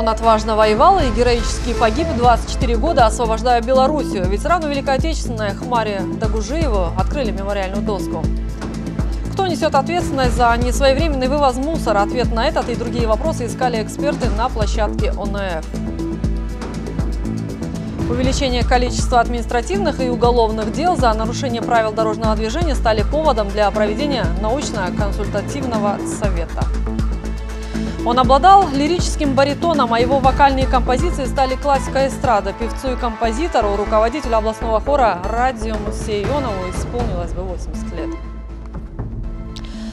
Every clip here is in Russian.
Он отважно воевал и героически погиб 24 года, освобождая Белоруссию. Ветерану Великой Отечественной Хмаре Дагужиеву открыли мемориальную доску. Кто несет ответственность за несвоевременный вывоз мусора? Ответ на этот и другие вопросы искали эксперты на площадке ОНФ. Увеличение количества административных и уголовных дел за нарушение правил дорожного движения стали поводом для проведения научно-консультативного совета. Он обладал лирическим баритоном, а его вокальные композиции стали классикой эстрады. Певцу и композитору, руководителю областного хора Радиуму Сейонову исполнилось бы 80 лет.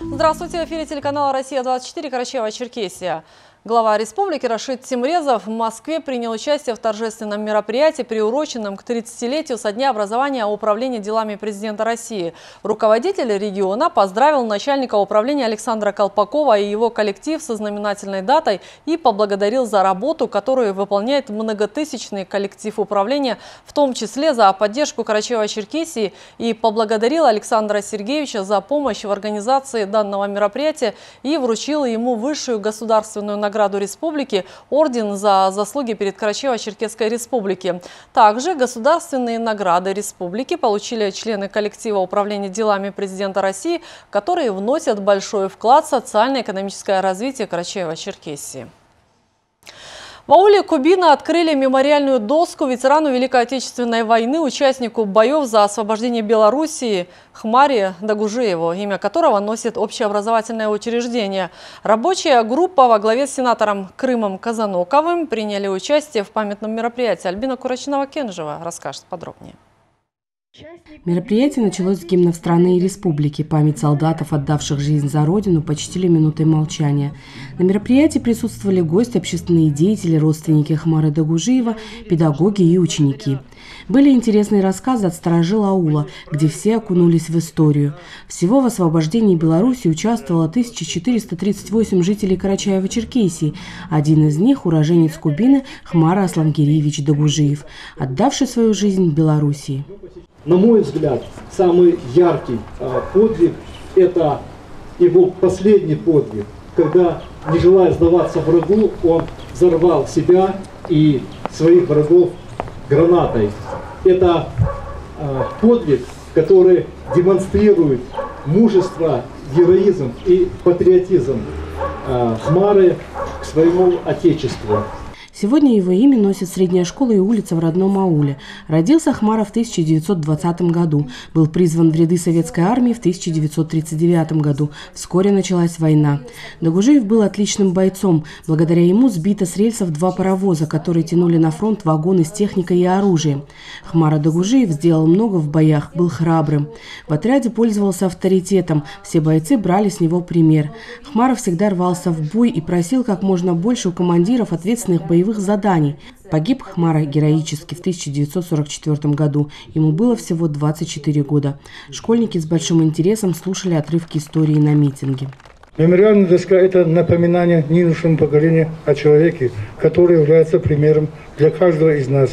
Здравствуйте, в эфире телеканала «Россия-24», Карачева-Черкесия. Глава республики Рашид Тимрезов в Москве принял участие в торжественном мероприятии, приуроченном к 30-летию со дня образования Управления делами президента России. Руководитель региона поздравил начальника управления Александра Колпакова и его коллектив со знаменательной датой и поблагодарил за работу, которую выполняет многотысячный коллектив управления, в том числе за поддержку Карачева-Черкесии и поблагодарил Александра Сергеевича за помощь в организации данного мероприятия и вручил ему высшую государственную награду награду республики – орден за заслуги перед Карачево-Черкесской республики. Также государственные награды республики получили члены коллектива управления делами президента России, которые вносят большой вклад в социально-экономическое развитие Карачаева-Черкесии. В ауле Кубина открыли мемориальную доску ветерану Великой Отечественной войны, участнику боев за освобождение Белоруссии Хмаре Дагужееву, имя которого носит общеобразовательное учреждение. Рабочая группа во главе с сенатором Крымом Казаноковым приняли участие в памятном мероприятии. Альбина Курачинова-Кенжева расскажет подробнее. Мероприятие началось с гимнов страны и республики. Память солдатов, отдавших жизнь за Родину, почтили минутой молчания. На мероприятии присутствовали гости, общественные деятели, родственники Хмары Дагужиева, педагоги и ученики. Были интересные рассказы от сторожила аула, где все окунулись в историю. Всего в освобождении Беларуси участвовало 1438 жителей Карачаева-Черкесии. Один из них – уроженец Кубины Хмара Аслангириевич Дагужиев, отдавший свою жизнь Белоруссии на мой взгляд, самый яркий а, подвиг – это его последний подвиг, когда, не желая сдаваться врагу, он взорвал себя и своих врагов гранатой. Это а, подвиг, который демонстрирует мужество, героизм и патриотизм а, Хмары к своему Отечеству. Сегодня его имя носит средняя школа и улица в родном ауле. Родился Хмаров в 1920 году. Был призван в ряды советской армии в 1939 году. Вскоре началась война. Дагужиев был отличным бойцом. Благодаря ему сбито с рельсов два паровоза, которые тянули на фронт вагоны с техникой и оружием. Хмара Дагужиев сделал много в боях, был храбрым. В отряде пользовался авторитетом. Все бойцы брали с него пример. Хмаров всегда рвался в бой и просил как можно больше у командиров ответственных боевых боевых заданий. Погиб Хмара героически в 1944 году. Ему было всего 24 года. Школьники с большим интересом слушали отрывки истории на митинге. Мемориальная доска – это напоминание минувшему поколению о человеке, который является примером для каждого из нас.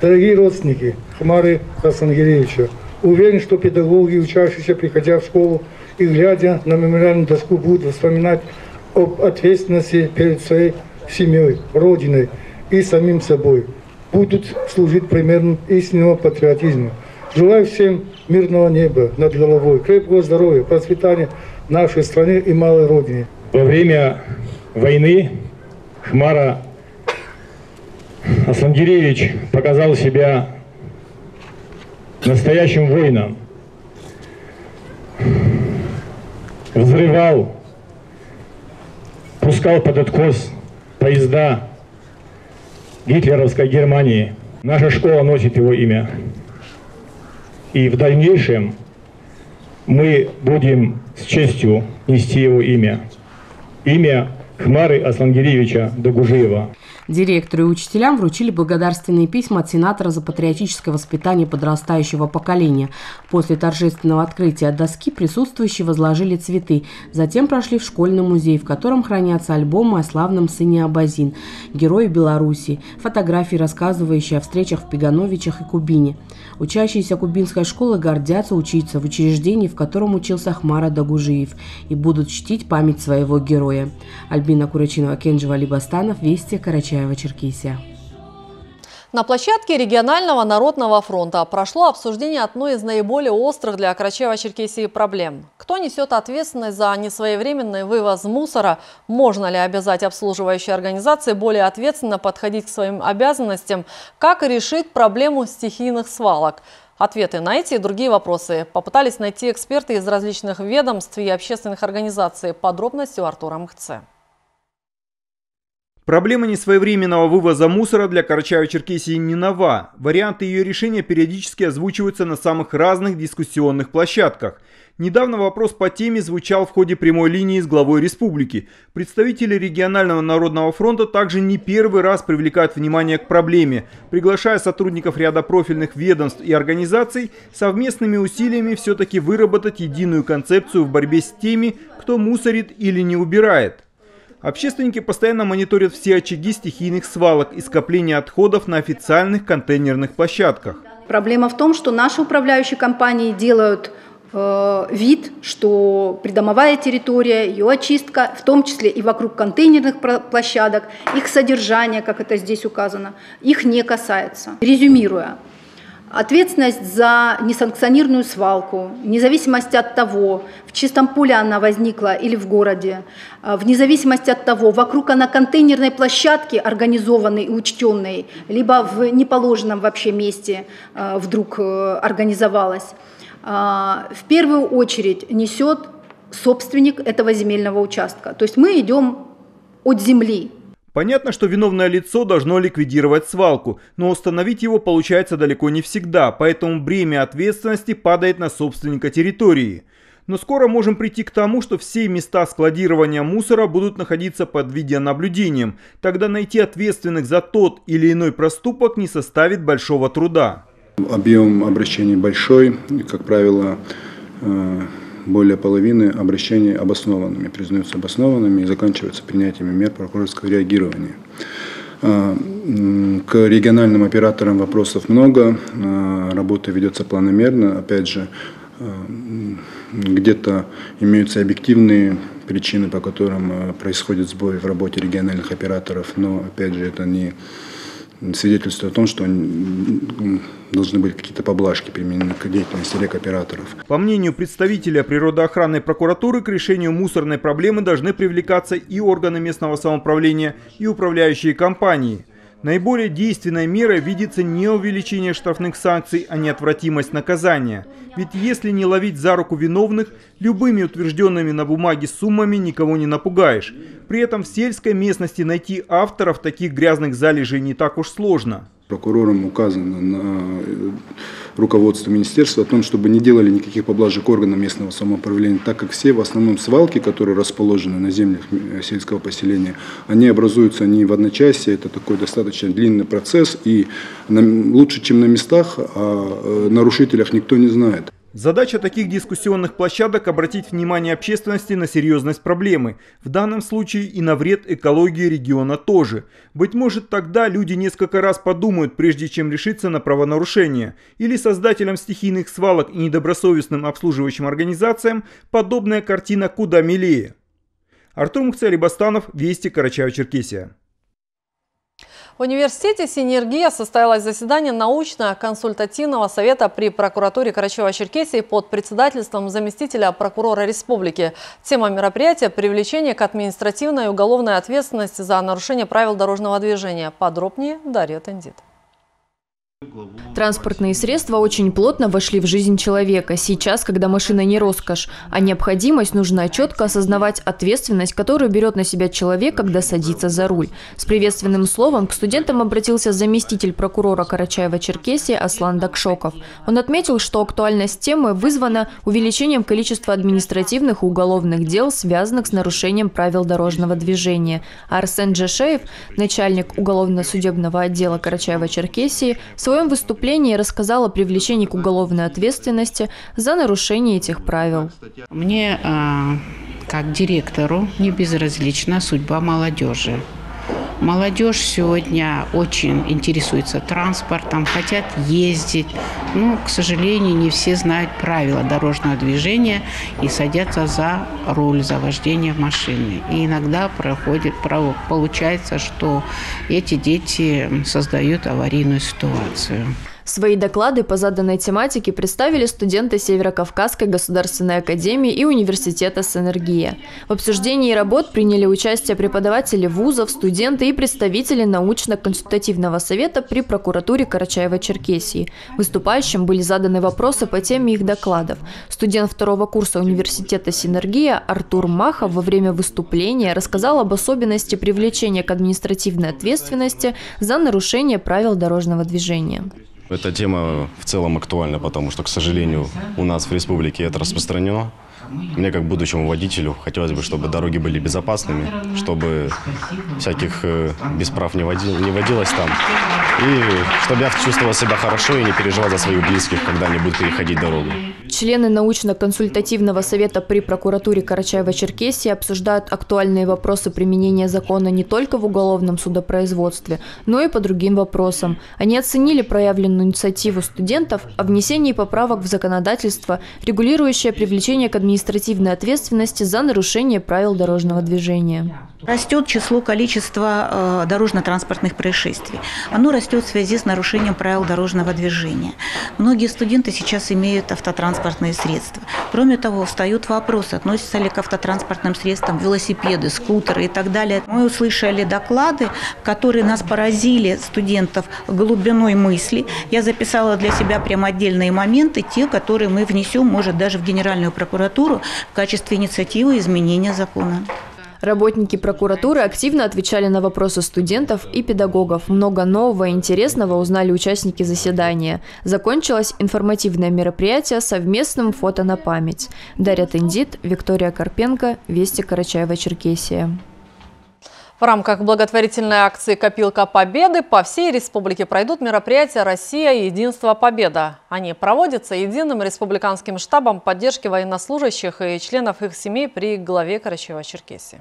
Дорогие родственники Хмары Хасангиревича, уверен, что педагоги, учащиеся, приходя в школу и глядя на мемориальную доску, будут вспоминать об ответственности перед своей семьей, родиной и самим собой. Будут служить примером истинного патриотизма. Желаю всем мирного неба над головой, крепкого здоровья, процветания нашей стране и малой родине. Во время войны Хмара Аслангиревич показал себя настоящим воином. Взрывал, пускал под откос поезда гитлеровской Германии. Наша школа носит его имя. И в дальнейшем мы будем с честью нести его имя. Имя Хмары Аслангиревича Дагужиева. Директору и учителям вручили благодарственные письма от сенатора за патриотическое воспитание подрастающего поколения. После торжественного открытия доски присутствующие возложили цветы. Затем прошли в школьный музей, в котором хранятся альбомы о славном сыне Абазин, герое Беларуси, фотографии, рассказывающие о встречах в Пегановичах и Кубине. Учащиеся кубинской школы гордятся учиться в учреждении, в котором учился Хмара Дагужиев, и будут чтить память своего героя. Альбина Курачинова, Кенджи Валибастанов, Вести, Карачи Карачаева-Черкесия. На площадке регионального народного фронта прошло обсуждение одной из наиболее острых для Карачаева-Черкесии проблем. Кто несет ответственность за несвоевременный вывоз мусора? Можно ли обязать обслуживающие организации более ответственно подходить к своим обязанностям? Как решить проблему стихийных свалок? Ответы на эти и другие вопросы попытались найти эксперты из различных ведомств и общественных организаций. Подробности у Артура Мхце. Проблема несвоевременного вывоза мусора для Карачаева-Черкесии не нова. Варианты ее решения периодически озвучиваются на самых разных дискуссионных площадках. Недавно вопрос по теме звучал в ходе прямой линии с главой республики. Представители регионального народного фронта также не первый раз привлекают внимание к проблеме, приглашая сотрудников ряда профильных ведомств и организаций совместными усилиями все-таки выработать единую концепцию в борьбе с теми, кто мусорит или не убирает. Общественники постоянно мониторят все очаги стихийных свалок и скопления отходов на официальных контейнерных площадках. Проблема в том, что наши управляющие компании делают э, вид, что придомовая территория, ее очистка, в том числе и вокруг контейнерных площадок, их содержание, как это здесь указано, их не касается. Резюмируя, Ответственность за несанкционированную свалку, вне зависимости от того, в чистом поле она возникла или в городе, а, вне зависимости от того, вокруг она контейнерной площадки, организованной и учтенной, либо в неположенном вообще месте а, вдруг э, организовалась, в первую очередь несет собственник этого земельного участка. То есть мы идем от земли, Понятно, что виновное лицо должно ликвидировать свалку, но установить его получается далеко не всегда, поэтому бремя ответственности падает на собственника территории. Но скоро можем прийти к тому, что все места складирования мусора будут находиться под видеонаблюдением. Тогда найти ответственных за тот или иной проступок не составит большого труда. Объем обращений большой, как правило, э, более половины обращений обоснованными, признаются обоснованными и заканчиваются принятием мер прокурорского реагирования. А, к региональным операторам вопросов много, а, работа ведется планомерно, опять же, а, где-то имеются объективные причины, по которым происходит сбой в работе региональных операторов, но опять же это не свидетельствует о том, что должны быть какие-то поблажки применены к деятельности рекоператоров. По мнению представителя природоохранной прокуратуры, к решению мусорной проблемы должны привлекаться и органы местного самоуправления, и управляющие компании – Наиболее действенной мерой видится не увеличение штрафных санкций, а неотвратимость наказания. Ведь если не ловить за руку виновных, любыми утвержденными на бумаге суммами никого не напугаешь. При этом в сельской местности найти авторов таких грязных залежей не так уж сложно. Прокурором указано на э, руководство министерства о том, чтобы не делали никаких поблажек органам местного самоуправления, так как все в основном свалки, которые расположены на землях э, сельского поселения, они образуются не в одночасье, это такой достаточно длинный процесс, и лучше, чем на местах, о нарушителях никто не знает. Задача таких дискуссионных площадок – обратить внимание общественности на серьезность проблемы, в данном случае и на вред экологии региона тоже. Быть может тогда люди несколько раз подумают, прежде чем решиться на правонарушение, или создателям стихийных свалок и недобросовестным обслуживающим организациям подобная картина куда милее. Артур Мухцель Вести, Карачаево-Черкесия. В университете «Синергия» состоялось заседание научно-консультативного совета при прокуратуре Карачева-Черкесии под председательством заместителя прокурора республики. Тема мероприятия – привлечение к административной и уголовной ответственности за нарушение правил дорожного движения. Подробнее Дарья Тендит. Транспортные средства очень плотно вошли в жизнь человека. Сейчас, когда машина не роскошь, а необходимость, нужно четко осознавать ответственность, которую берет на себя человек, когда садится за руль. С приветственным словом к студентам обратился заместитель прокурора Карачаева-Черкесии Аслан Дакшоков. Он отметил, что актуальность темы вызвана увеличением количества административных и уголовных дел, связанных с нарушением правил дорожного движения. Арсен Джешеев, начальник уголовно-судебного отдела Карачаева-Черкесии, в своем выступлении рассказала о привлечении к уголовной ответственности за нарушение этих правил. Мне, а, как директору, не безразлична судьба молодежи. Молодежь сегодня очень интересуется транспортом, хотят ездить. Но, к сожалению, не все знают правила дорожного движения и садятся за руль, за вождение машины. И иногда проходит, получается, что эти дети создают аварийную ситуацию. Свои доклады по заданной тематике представили студенты Северо-Кавказской государственной академии и университета «Синергия». В обсуждении работ приняли участие преподаватели вузов, студенты и представители научно-консультативного совета при прокуратуре Карачаева-Черкесии. Выступающим были заданы вопросы по теме их докладов. Студент второго курса университета «Синергия» Артур Махов во время выступления рассказал об особенности привлечения к административной ответственности за нарушение правил дорожного движения. Эта тема в целом актуальна, потому что, к сожалению, у нас в республике это распространено. Мне, как будущему водителю, хотелось бы, чтобы дороги были безопасными, чтобы всяких э, бесправ не, водил, не водилось там. И чтобы я чувствовал себя хорошо и не переживал за своих близких, когда они будут переходить дорогу. Члены научно-консультативного совета при прокуратуре Карачаева-Черкесии обсуждают актуальные вопросы применения закона не только в уголовном судопроизводстве, но и по другим вопросам. Они оценили проявленную инициативу студентов о внесении поправок в законодательство, регулирующее привлечение к административной ответственности за нарушение правил дорожного движения. Растет число, количество э, дорожно-транспортных происшествий. Оно растет в связи с нарушением правил дорожного движения. Многие студенты сейчас имеют автотранспортные средства. Кроме того, встают вопросы, относятся ли к автотранспортным средствам велосипеды, скутеры и так далее. Мы услышали доклады, которые нас поразили, студентов, глубиной мысли. Я записала для себя прям отдельные моменты, те, которые мы внесем, может, даже в Генеральную прокуратуру в качестве инициативы изменения закона. Работники прокуратуры активно отвечали на вопросы студентов и педагогов. Много нового и интересного узнали участники заседания. Закончилось информативное мероприятие совместным фото на память. Дарья Тендит, Виктория Карпенко, Вести Карачаева-Черкесия. В рамках благотворительной акции «Копилка Победы» по всей республике пройдут мероприятия «Россия. Единство. Победа». Они проводятся единым республиканским штабом поддержки военнослужащих и членов их семей при главе Карачаева-Черкесии.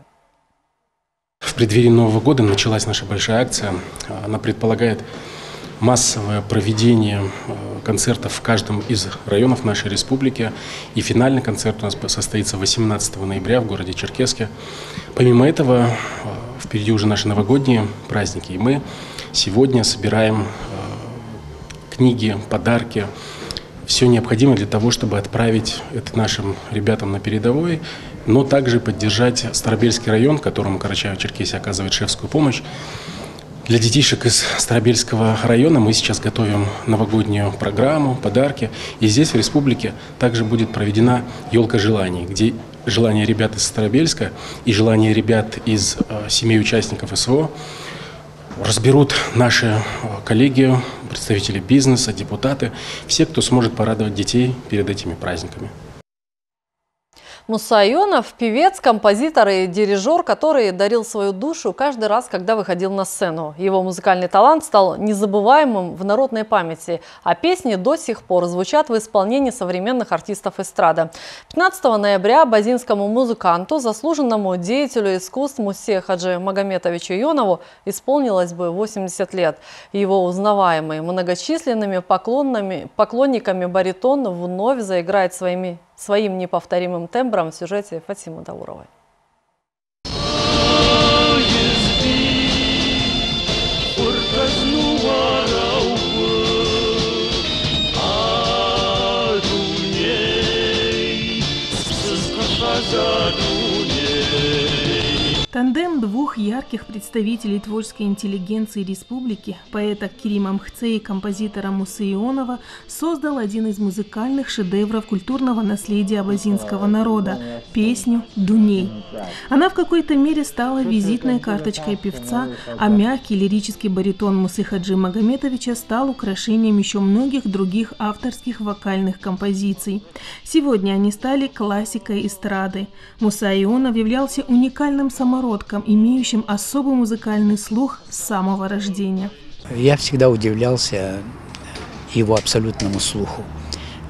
В преддверии Нового года началась наша большая акция. Она предполагает массовое проведение э, концертов в каждом из районов нашей республики. И финальный концерт у нас состоится 18 ноября в городе Черкеске. Помимо этого, э, впереди уже наши новогодние праздники. И мы сегодня собираем э, книги, подарки, все необходимое для того, чтобы отправить это нашим ребятам на передовой, но также поддержать Старобельский район, которому Карачаево-Черкесия оказывает шефскую помощь. Для детишек из Старобельского района мы сейчас готовим новогоднюю программу, подарки. И здесь, в республике, также будет проведена елка желаний, где желания ребят из Старобельска и желания ребят из э, семей участников СВО разберут наши э, коллеги, представители бизнеса, депутаты, все, кто сможет порадовать детей перед этими праздниками. Муса Ионов – певец, композитор и дирижер, который дарил свою душу каждый раз, когда выходил на сцену. Его музыкальный талант стал незабываемым в народной памяти, а песни до сих пор звучат в исполнении современных артистов эстрада. 15 ноября базинскому музыканту, заслуженному деятелю искусств Мусе Хаджи Магометовичу Ионову исполнилось бы 80 лет. Его узнаваемый многочисленными поклонниками баритон вновь заиграет своими своим неповторимым тембром в сюжете Фатимы Дауровой. Тандем двух ярких представителей творческой интеллигенции республики, поэта Кирима Мхце и композитора Мусы Ионова, создал один из музыкальных шедевров культурного наследия абазинского народа – песню «Дуней». Она в какой-то мере стала визитной карточкой певца, а мягкий лирический баритон Мусы Хаджи Магометовича стал украшением еще многих других авторских вокальных композиций. Сегодня они стали классикой эстрады. Муса Ионов являлся уникальным самородком самородком, имеющим особый музыкальный слух с самого рождения. Я всегда удивлялся его абсолютному слуху.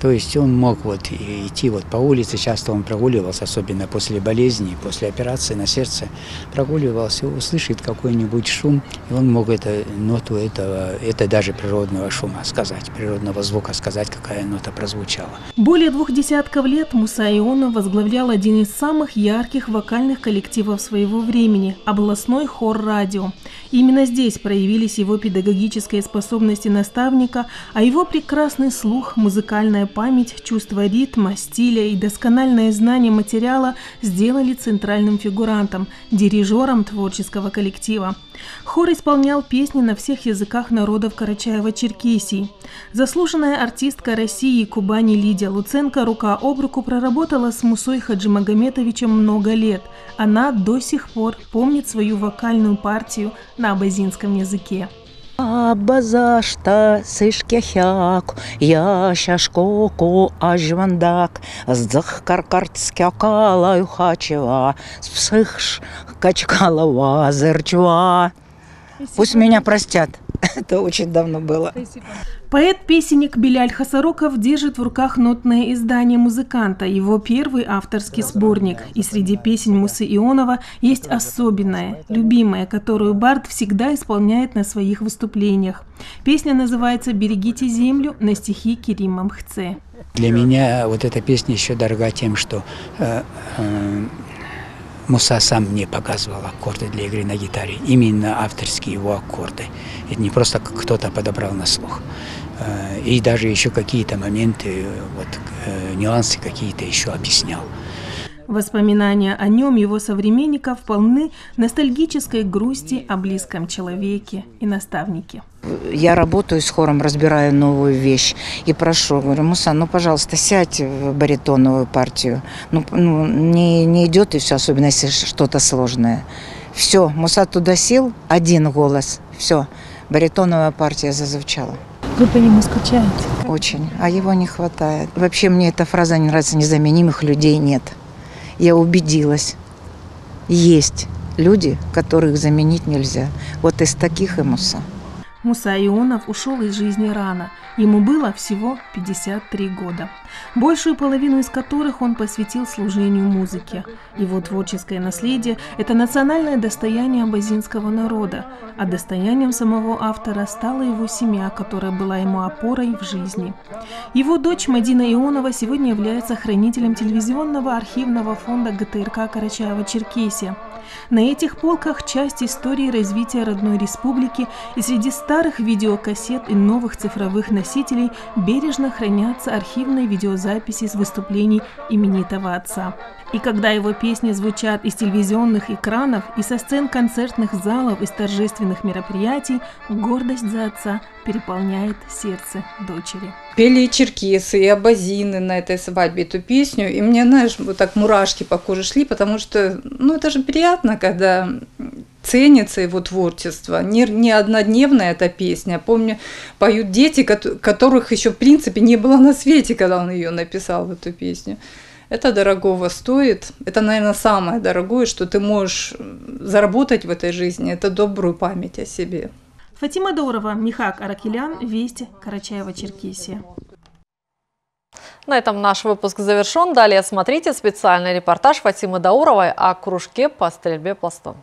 То есть он мог вот идти вот по улице, часто он прогуливался, особенно после болезни, после операции на сердце, прогуливался, услышит какой-нибудь шум, и он мог это, ноту этого, это даже природного шума сказать, природного звука сказать, какая нота прозвучала. Более двух десятков лет Муса Ионов возглавлял один из самых ярких вокальных коллективов своего времени – областной хор «Радио». Именно здесь проявились его педагогические способности наставника, а его прекрасный слух, музыкальная память, чувство ритма, стиля и доскональное знание материала сделали центральным фигурантом, дирижером творческого коллектива. Хор исполнял песни на всех языках народов Карачаева-Черкесии. Заслуженная артистка России Кубани Лидия Луценко рука об руку проработала с Мусой Хаджимагометовичем много лет. Она до сих пор помнит свою вокальную партию на абазинском языке. Абазашта сышкехяк, я шашкоку ажвандак, здах каркартскякала юхачева, спсыхш качкалова зерчва. Пусть меня простят. Это очень давно было. Поэт-песенник Беляль Хасароков держит в руках нотное издание музыканта, его первый авторский сборник. И среди песен Мусы Ионова есть особенная, любимая, которую Барт всегда исполняет на своих выступлениях. Песня называется «Берегите землю» на стихи Кирима Мхце. Для меня вот эта песня еще дорога тем, что э, э, Муса сам мне показывал аккорды для игры на гитаре. Именно авторские его аккорды. Это не просто кто-то подобрал на слух. Э, и даже еще какие-то моменты, вот, э, нюансы какие-то еще объяснял. Воспоминания о нем его современников полны ностальгической грусти о близком человеке и наставнике. Я работаю с хором, разбираю новую вещь и прошу, говорю, Муса, ну, пожалуйста, сядь в баритоновую партию. Ну, ну не, не идет и все, особенно если что-то сложное. Все, Муса туда сел, один голос, все, баритоновая партия зазвучала. Вы по нему скучаете? Очень, а его не хватает. Вообще мне эта фраза не нравится, незаменимых людей нет я убедилась, есть люди, которых заменить нельзя. Вот из таких и Муса. Муса Ионов ушел из жизни рано. Ему было всего 53 года, большую половину из которых он посвятил служению музыке. Его творческое наследие – это национальное достояние абазинского народа, а достоянием самого автора стала его семья, которая была ему опорой в жизни. Его дочь Мадина Ионова сегодня является хранителем телевизионного архивного фонда ГТРК Карачаева-Черкесия – на этих полках часть истории развития родной республики и среди старых видеокассет и новых цифровых носителей бережно хранятся архивные видеозаписи с выступлений именитого отца. И когда его песни звучат из телевизионных экранов и со сцен концертных залов, из торжественных мероприятий, гордость за отца переполняет сердце дочери. Пели и черкесы, и абазины на этой свадьбе эту песню, и мне, знаешь, вот так мурашки по коже шли, потому что, ну, это же приятно, когда ценится его творчество. Не, не однодневная эта песня. Помню, поют дети, которых еще, в принципе, не было на свете, когда он ее написал, эту песню. Это дорогого стоит. Это, наверное, самое дорогое, что ты можешь заработать в этой жизни. Это добрую память о себе. Фатима Даурова, Михак Аракелян, Вести, Карачаева-Черкесия. На этом наш выпуск завершен. Далее смотрите специальный репортаж Фатимы Дауровой о кружке по стрельбе пластом.